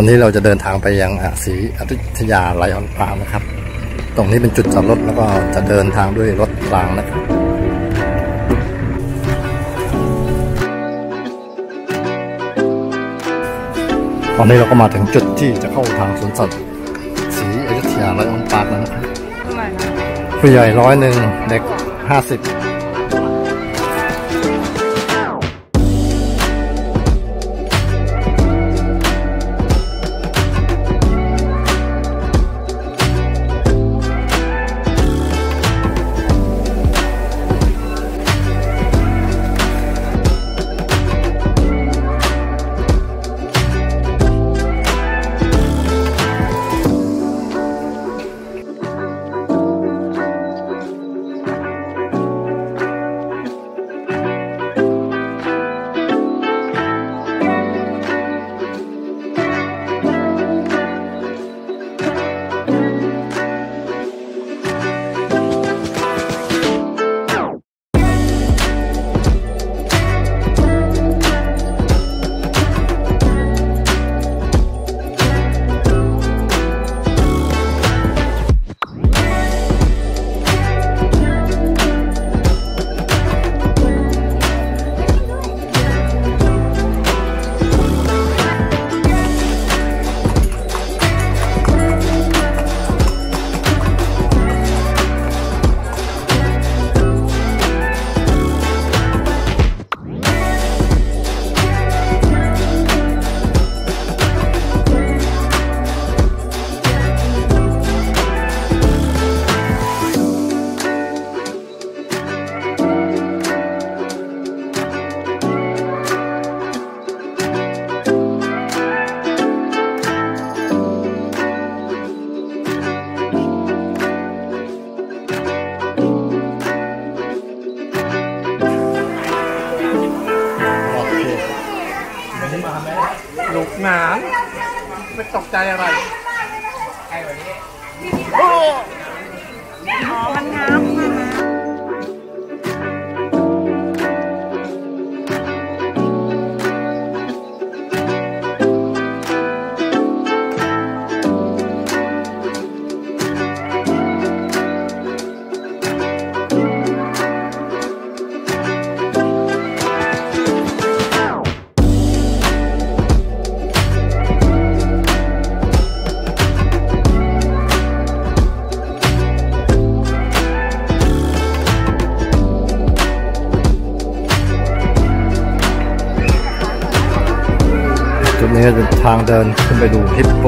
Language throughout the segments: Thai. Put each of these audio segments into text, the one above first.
วันนี้เราจะเดินทางไปยังอะศรีอยุธยา Lion Park นะครับ ตรงนี้เป็นจุดจอดรถแล้วก็จะเดินทางด้วยรถรางนะครับตอนนี้เราก็มาถึงจุดที่จะเข้าทางสวนสัตว์ศรีอยุธยา Lion Park แล้วนะครับเท่าไหร่นะผู้ใหญ่ร้อยหนึ่งเด็กห้าสิบ ลูกหนานไม่ตกใจอะไรอ๋อมันงาม จะเป็นทางเดินขึ้นไปดูฮิปโป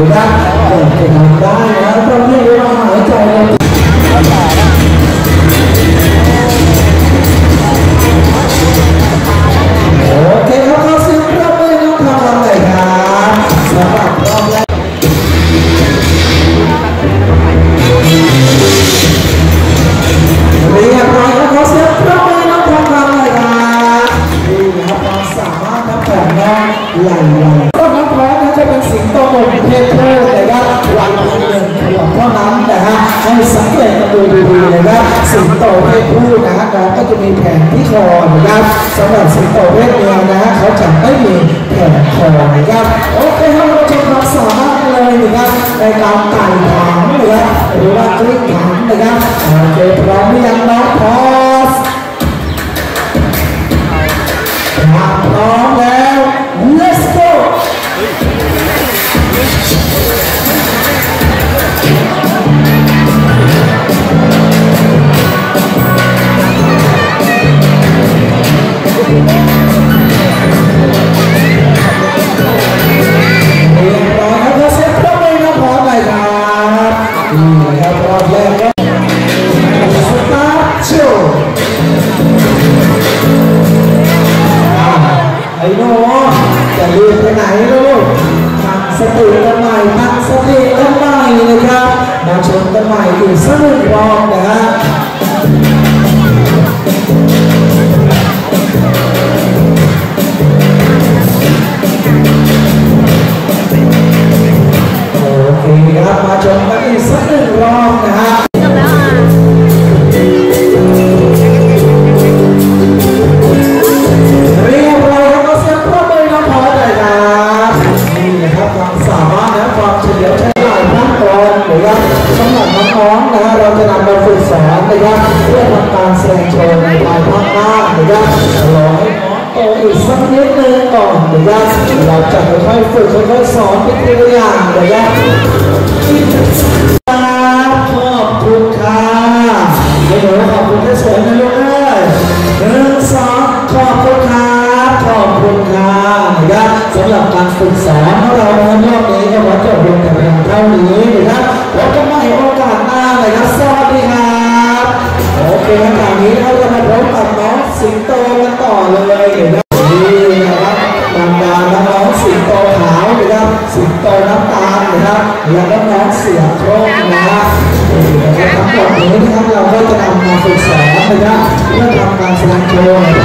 facultad ขอเวียดนามนะฮะเขาจะไม่มีแผ่นคองนะครับโอเคครับเราชมความสามารเลยนะครับในการไต่ถางนะครับหรือว่ากลิ้งถามนะครับโอเคพร้อมหรือยังน้องพอสพร้อมแล้ว let's go ngoài trường sơn của họ đã จะนำมาฝึกสอนนะครับเพื่อทำการแสดงโชว์ในภายภาคหน้านะครับลองโตอีกสักนิดนึงก่อนนะครับเราจะค่อยๆฝึกค่อยๆสอนเป็นตัวอย่างนะครับ ในขณะนี้เราจะมาพบกับน้องสิงโตกันต่อเลยนะครับนี่นะครับบรรดาน้องสิงโตขาวนะครับสิงโตน้ำตาลนะครับและน้องเสือโคร่งนะทั้งหมดนี้นะครับเราก็จะนำมาฝึกสอนนะครับเพื่อทำการแสดงโชว์